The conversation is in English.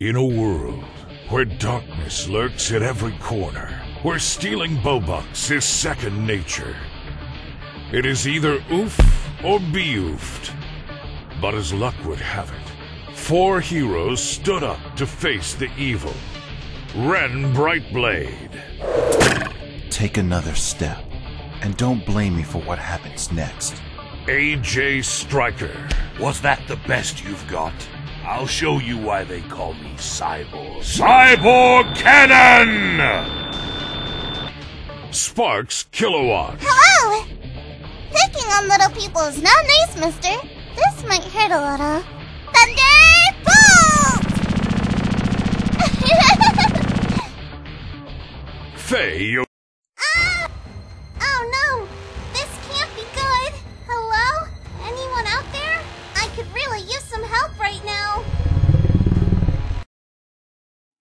In a world where darkness lurks at every corner, where stealing Bobucks is second nature, it is either oof or be oofed. But as luck would have it, four heroes stood up to face the evil. Ren Brightblade, Take another step, and don't blame me for what happens next. AJ Striker, Was that the best you've got? I'll show you why they call me Cyborg. Cyborg Cannon! Sparks Kilowatt, Hello! Picking on little people is not nice, mister. This might hurt a little. Thunderbolt! Faye